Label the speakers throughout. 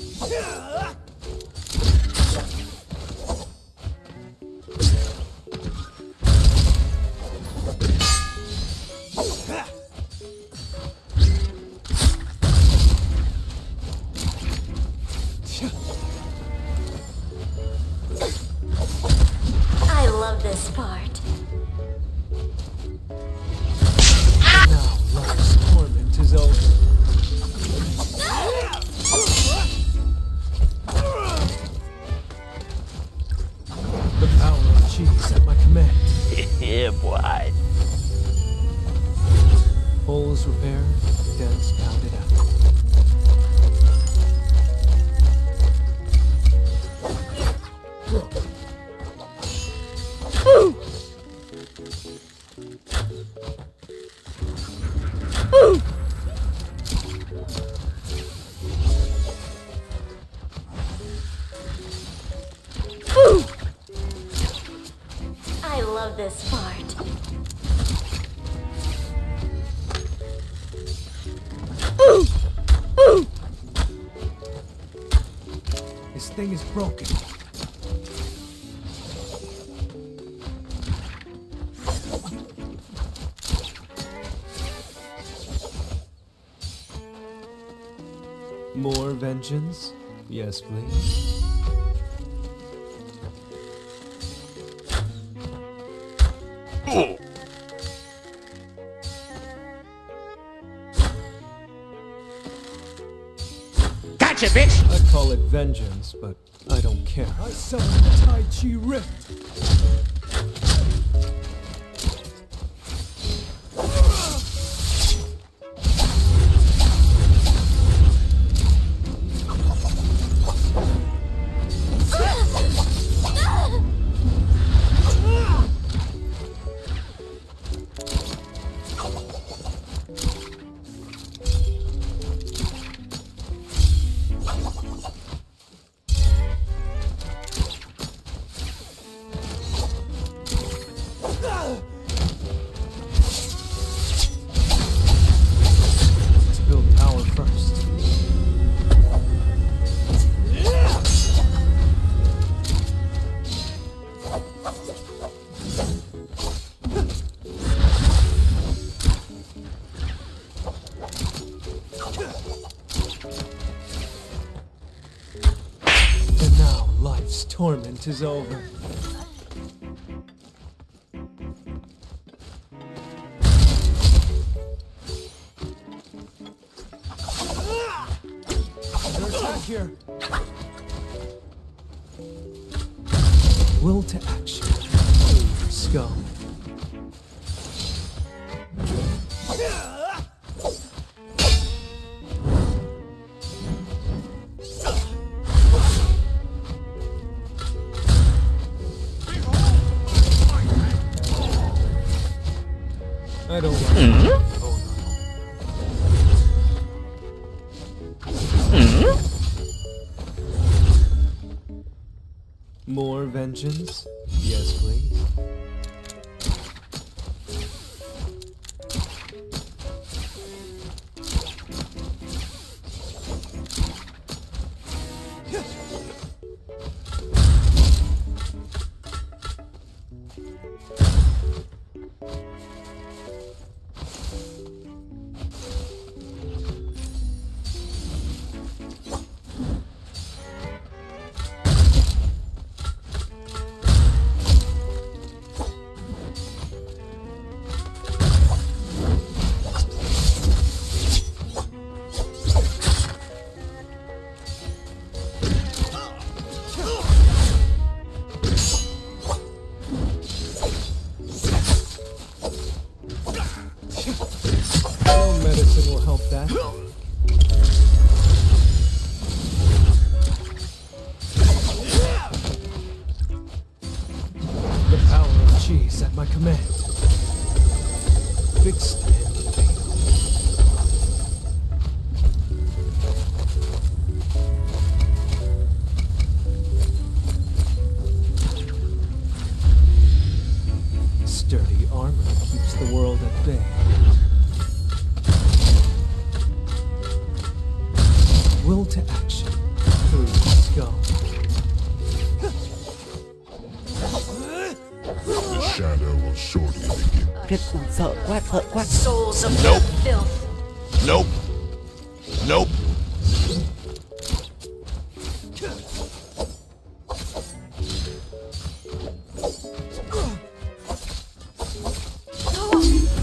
Speaker 1: I
Speaker 2: power of chi is at my command.
Speaker 3: yeah, boy.
Speaker 2: Holes repaired, dents pounded out.
Speaker 1: This
Speaker 2: thing is broken. More vengeance? Yes, please.
Speaker 3: Gotcha, bitch!
Speaker 2: I call it vengeance, but I don't care. I summon the Tai Chi Rift. Is over. Here. Will to action. Skull. More vengeance? Yes, please. Is at my command. Fixed
Speaker 3: quá sợ quá
Speaker 1: Souls of
Speaker 4: Nope.
Speaker 1: filth.
Speaker 4: Nope. Nope.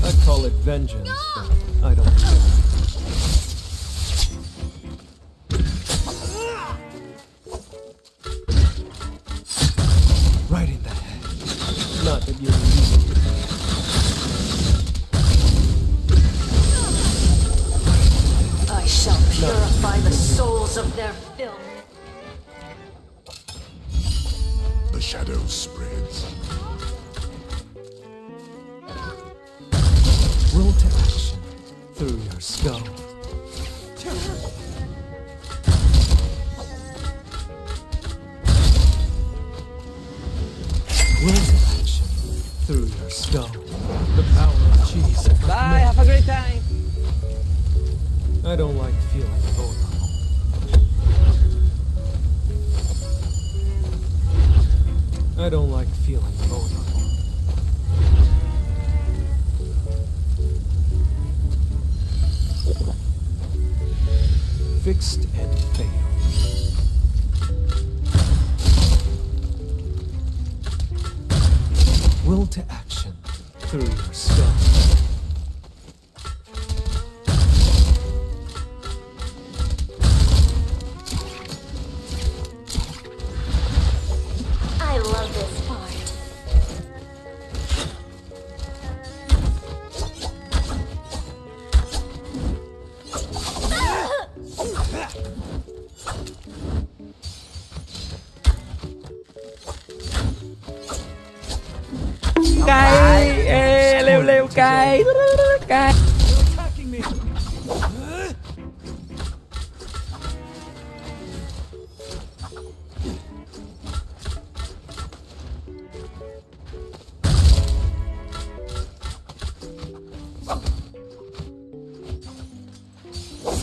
Speaker 2: I call it vengeance, but
Speaker 1: purify the souls of their filth.
Speaker 4: The shadow spreads.
Speaker 2: Will to action through your skull. Will to action through your skull. The power of chi's.
Speaker 3: Bye have a great time.
Speaker 2: I don't like feeling I don't like feeling vulnerable. Fixed and failed. Will to action through your skull.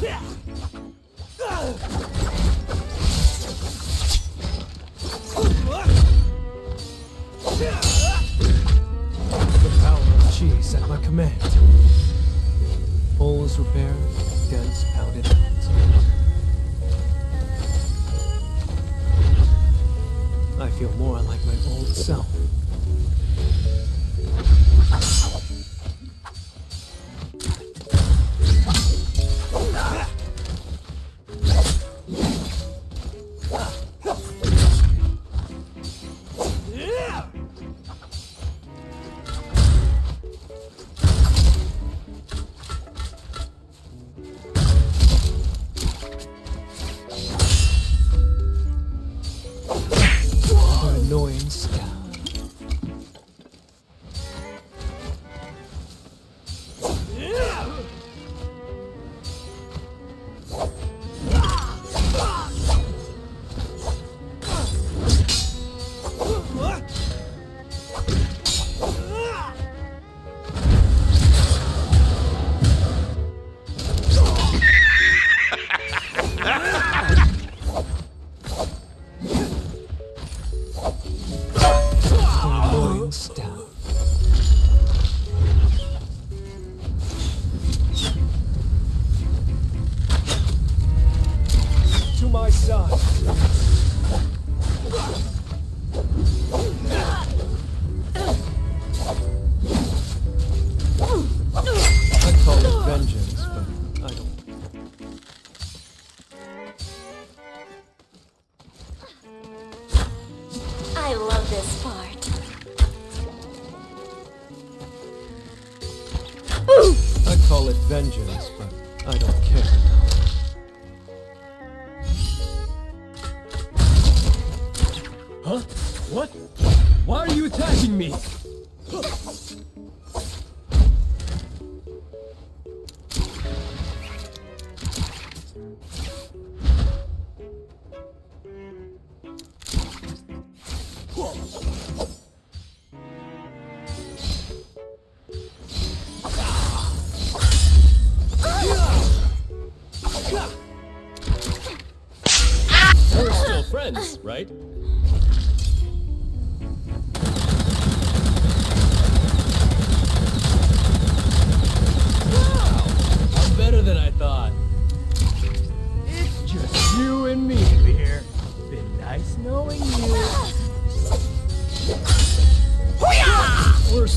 Speaker 2: The power of chi's at my command. Is repaired, dents pounded out. I feel more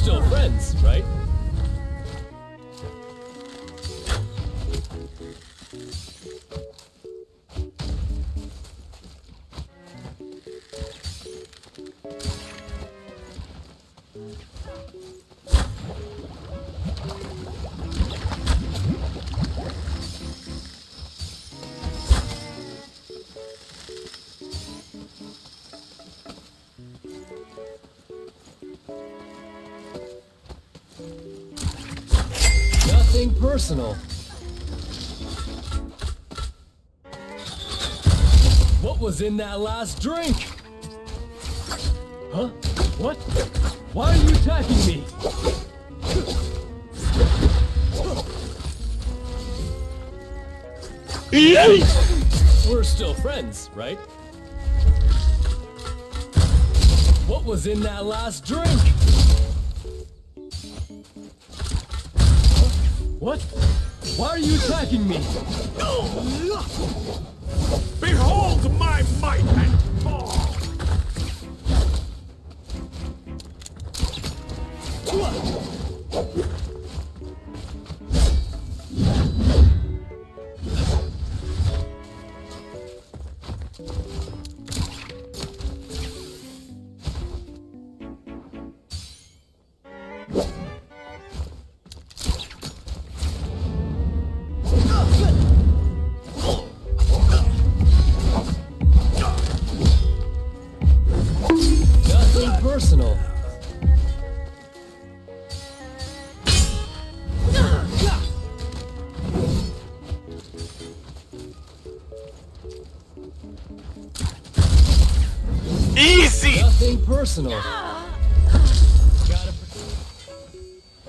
Speaker 5: still friends, right? Nothing personal. What was in that last drink?
Speaker 6: Huh? What? Why are you attacking me?
Speaker 5: We're still friends, right? What was in that last drink?
Speaker 6: What? Why are you attacking me?
Speaker 4: Behold my might
Speaker 5: personal.
Speaker 7: Easy!
Speaker 5: Nothing personal. Gotta,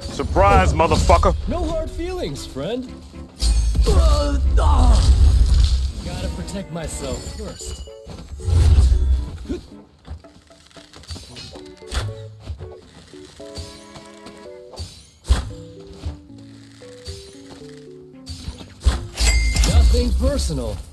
Speaker 7: Surprise, motherfucker!
Speaker 5: no hard feelings, friend. Uh, uh. Gotta protect myself first. Personal.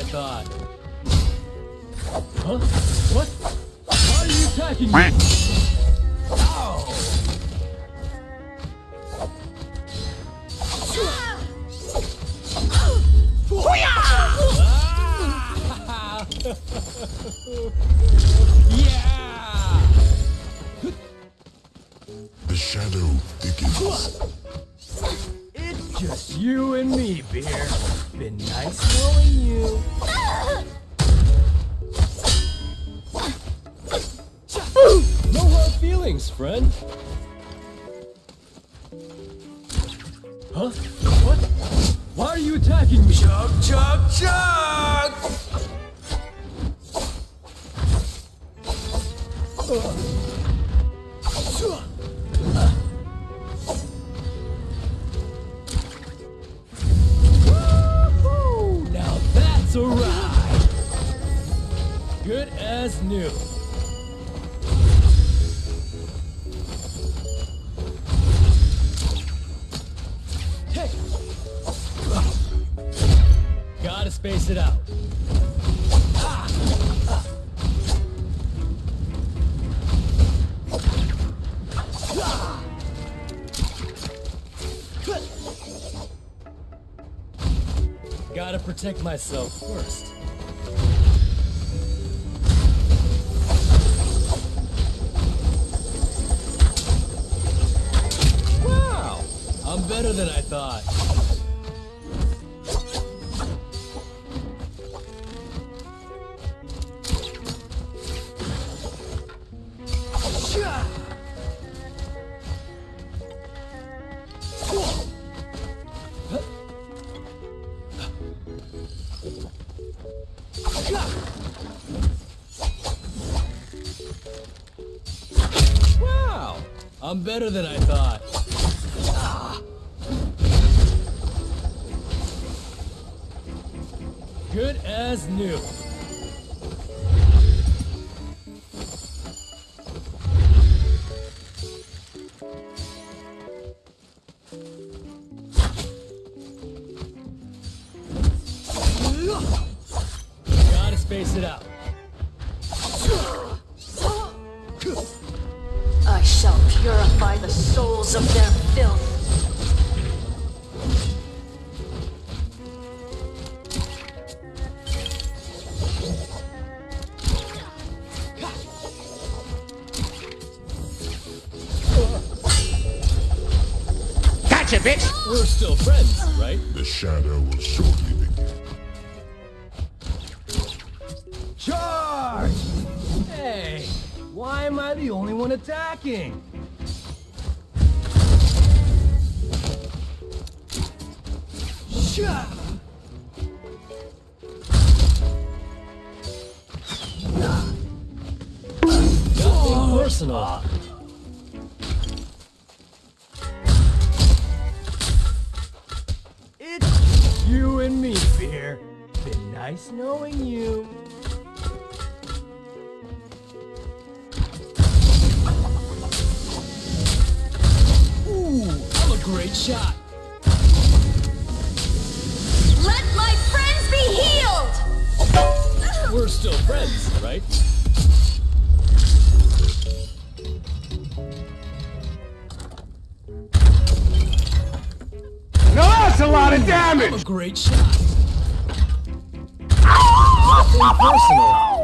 Speaker 5: I thought.
Speaker 6: Huh? What? Why are you attacking me?
Speaker 5: Yeah!
Speaker 4: The shadow thickens.
Speaker 6: Just you and me, Beer. Been nice knowing you.
Speaker 5: No hard feelings, friend.
Speaker 6: Huh? What? Why are you attacking me?
Speaker 3: Chug, chug, chug!
Speaker 5: Woo! Space it out. Gotta protect myself first. Wow! I'm better than I thought. I'm better than I thought.
Speaker 7: Gotcha, bitch!
Speaker 5: We're still friends, right?
Speaker 4: The shadow will shortly begin.
Speaker 6: Charge! Hey, why am I the only one attacking? Shut
Speaker 5: Nothing personal.
Speaker 6: You and me, Fear. Been nice knowing you.
Speaker 5: Ooh, I'm a great shot.
Speaker 1: Let my friends be healed!
Speaker 5: We're still friends, right?
Speaker 7: That's a lot of
Speaker 5: I'm
Speaker 7: damage!
Speaker 5: a great shot. Nothing personal.